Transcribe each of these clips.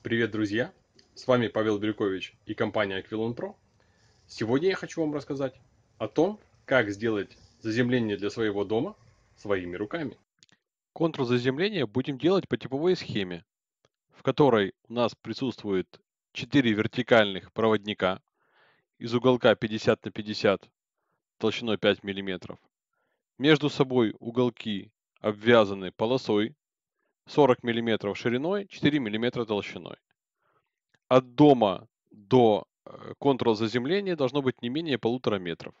Привет, друзья! С вами Павел Бирюкович и компания Aquilon Pro. Сегодня я хочу вам рассказать о том, как сделать заземление для своего дома своими руками. Контур заземления будем делать по типовой схеме, в которой у нас присутствует 4 вертикальных проводника из уголка 50 на 50 толщиной 5 мм. Между собой уголки обвязаны полосой 40 мм шириной, 4 мм толщиной. От дома до э, контура заземления должно быть не менее полутора метров.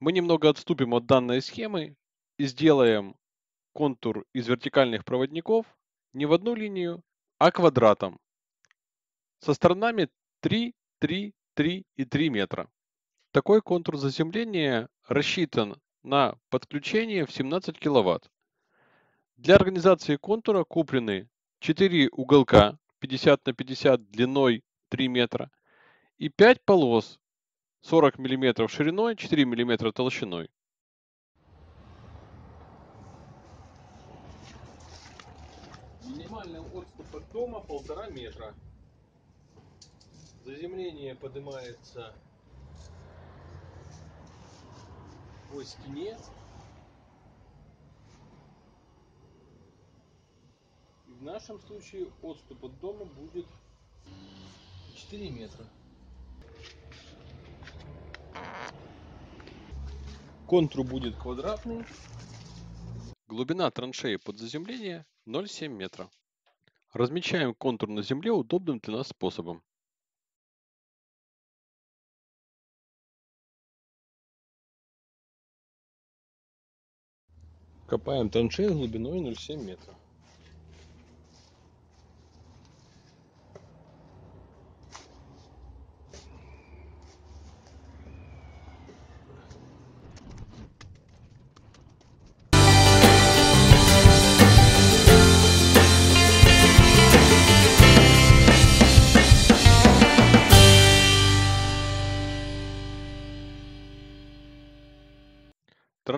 Мы немного отступим от данной схемы и сделаем контур из вертикальных проводников не в одну линию, а квадратом со сторонами 3, 3, 3 и 3 метра. Такой контур заземления рассчитан на подключение в 17 киловатт. Для организации контура куплены 4 уголка 50 на 50 длиной 3 метра и 5 полос 40 мм шириной, 4 мм толщиной. Минимальный отступ от дома полтора метра. Заземление поднимается по стене нашем случае отступ от дома будет 4 метра. Контур будет квадратный. Глубина траншеи под заземление 0,7 метра. Размечаем контур на земле удобным для нас способом. Копаем траншею глубиной 0,7 метра.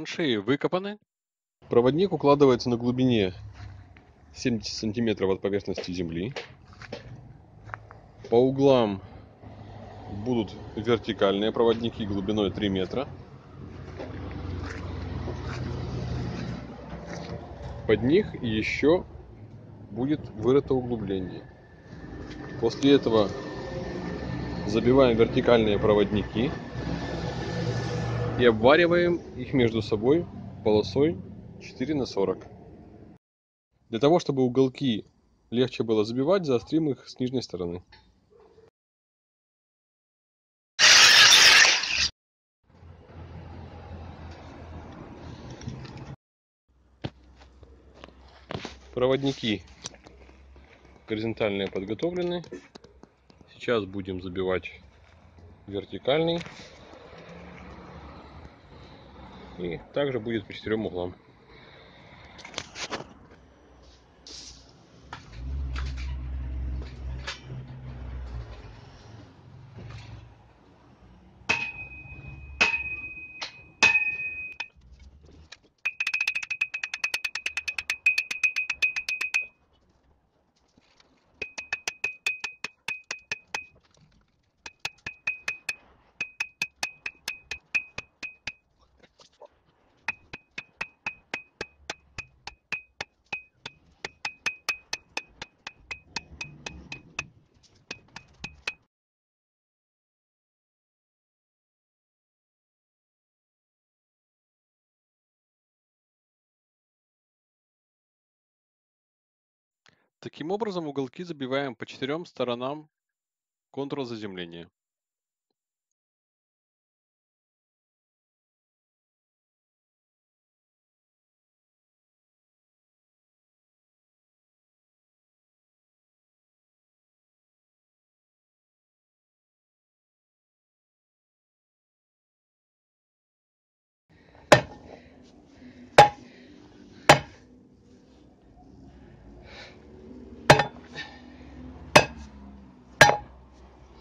Траншеи выкопаны. Проводник укладывается на глубине 70 сантиметров от поверхности земли. По углам будут вертикальные проводники глубиной 3 метра. Под них еще будет вырыто углубление. После этого забиваем вертикальные проводники и обвариваем их между собой полосой 4 на 40. Для того, чтобы уголки легче было забивать, заострим их с нижней стороны. Проводники горизонтальные подготовлены. Сейчас будем забивать вертикальный и также будет по четырем углам. Таким образом, уголки забиваем по четырем сторонам контура заземления.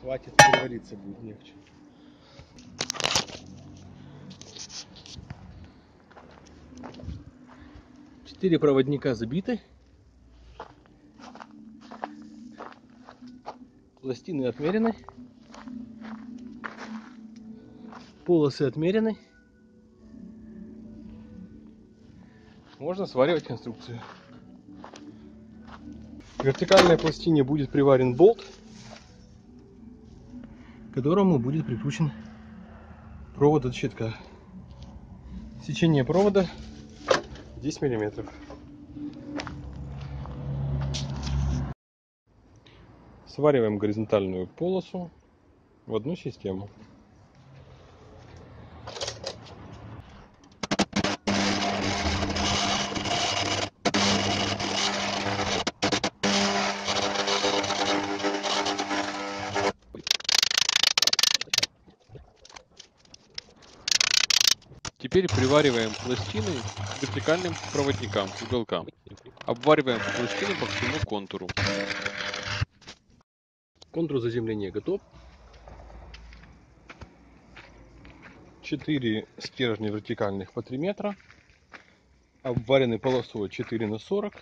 Хватит перевариться будет легче. Четыре проводника забиты. Пластины отмерены. Полосы отмерены. Можно сваривать конструкцию. К вертикальной пластине будет приварен болт, которому будет прикручен провод от щитка. Сечение провода 10 миллиметров. Свариваем горизонтальную полосу в одну систему. Теперь привариваем пластины к вертикальным проводникам, к уголкам. Обвариваем пластины по всему контуру. Контур заземления готов. 4 стержня вертикальных по 3 метра. Обварены полосой 4 на 40.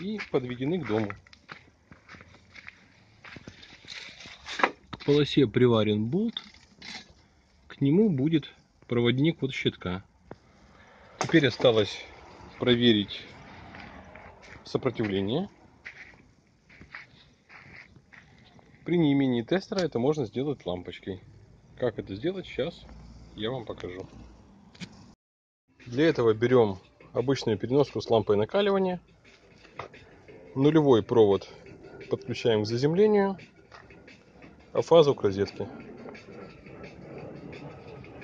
И подведены к дому. К полосе приварен болт. Нему будет проводник от щитка. Теперь осталось проверить сопротивление. При неимении тестера это можно сделать лампочкой. Как это сделать, сейчас я вам покажу. Для этого берем обычную переноску с лампой накаливания. Нулевой провод подключаем к заземлению, а фазу к розетке.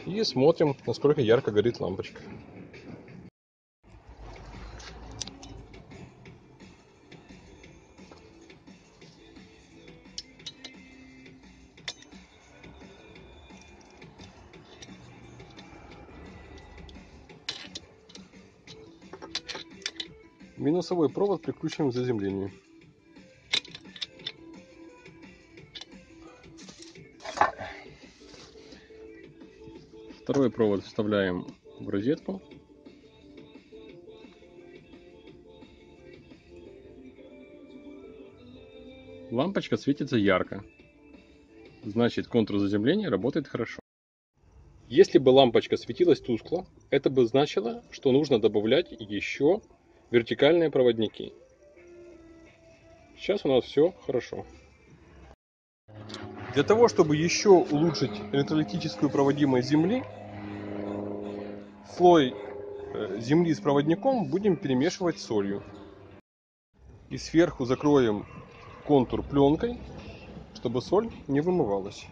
И смотрим, насколько ярко горит лампочка. Минусовой провод прикручиваем к заземлению. Второй провод вставляем в розетку. Лампочка светится ярко. Значит, контур заземления работает хорошо. Если бы лампочка светилась тускло, это бы значило, что нужно добавлять еще вертикальные проводники. Сейчас у нас все хорошо. Для того, чтобы еще улучшить электролитическую проводимость Земли, слой э, земли с проводником будем перемешивать солью. И сверху закроем контур пленкой, чтобы соль не вымывалась.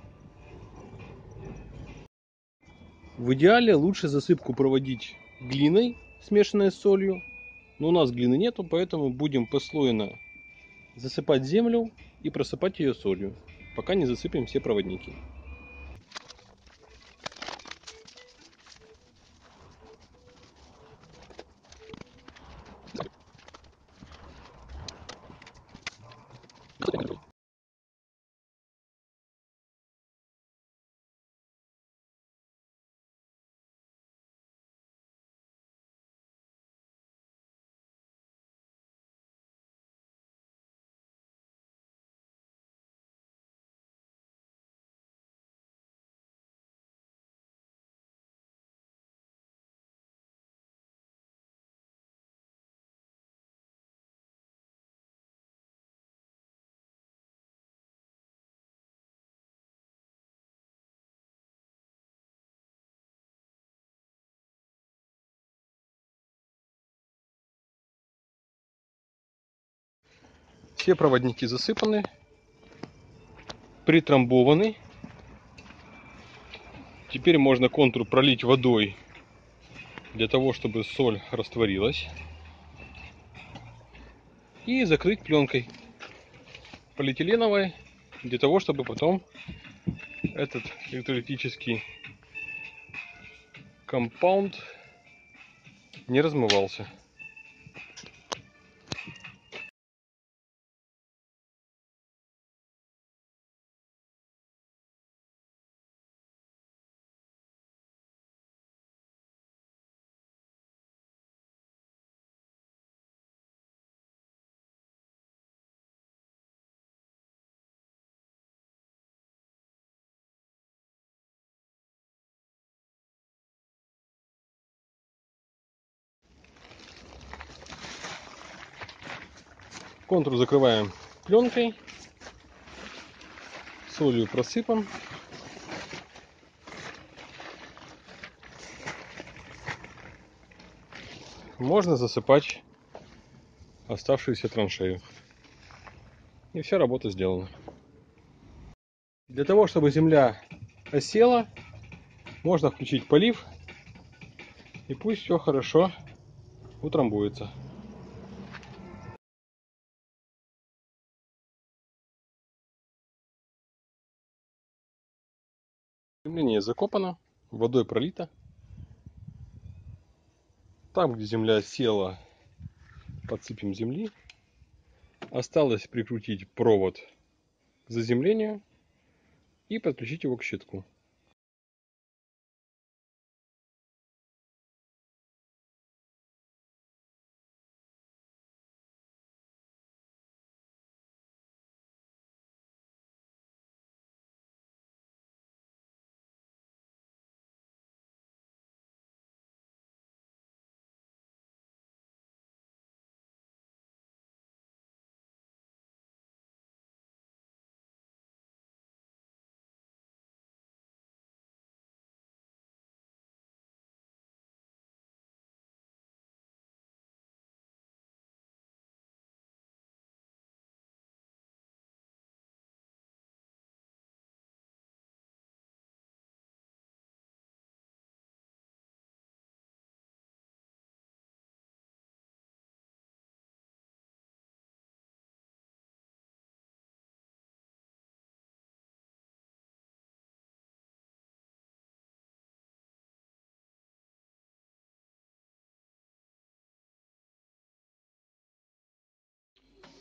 В идеале лучше засыпку проводить глиной, смешанной с солью, но у нас глины нету, поэтому будем послойно засыпать землю и просыпать ее солью, пока не засыпем все проводники. Все проводники засыпаны, притрамбованы. Теперь можно контур пролить водой для того, чтобы соль растворилась. И закрыть пленкой полиэтиленовой для того, чтобы потом этот электролитический компаунд не размывался. Контур закрываем пленкой. Солью просыпан. Можно засыпать оставшуюся траншею. И вся работа сделана. Для того, чтобы земля осела, можно включить полив. И пусть все хорошо утрамбуется. Земление закопано, водой пролито. Там, где земля села, подсыпем земли. Осталось прикрутить провод к заземлению и подключить его к щитку.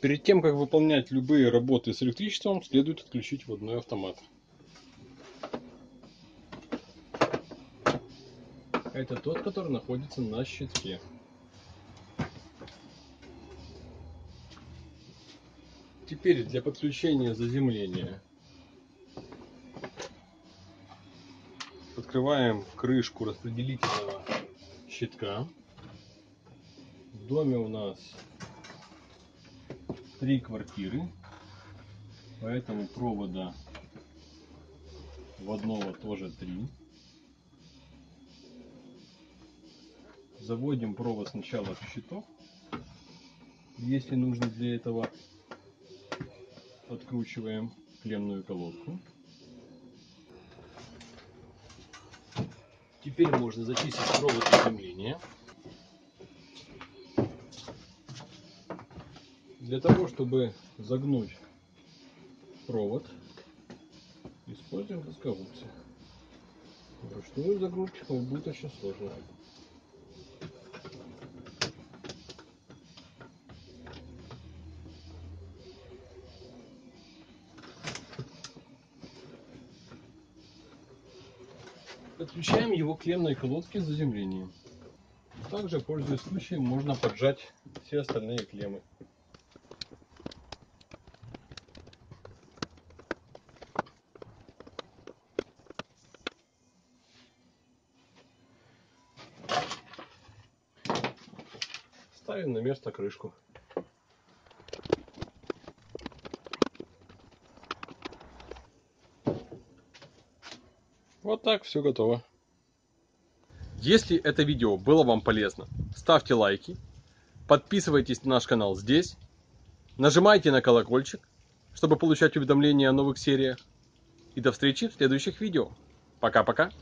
Перед тем, как выполнять любые работы с электричеством, следует отключить водной автомат. Это тот, который находится на щитке. Теперь для подключения заземления открываем крышку распределительного щитка. В доме у нас три квартиры, поэтому провода водного тоже три. Заводим провод сначала в щиток, если нужно для этого откручиваем клемную колодку. Теперь можно зачистить провод заземления. Для того, чтобы загнуть провод, используем плоскогубцы. Вручную загнуть будет очень сложно. Подключаем его к клемной колодке с заземлением. Также, пользуясь случаем, можно поджать все остальные клеммы. Ставим на место крышку. Вот так, все готово. Если это видео было вам полезно, ставьте лайки, подписывайтесь на наш канал здесь, нажимайте на колокольчик, чтобы получать уведомления о новых сериях. И до встречи в следующих видео. Пока-пока.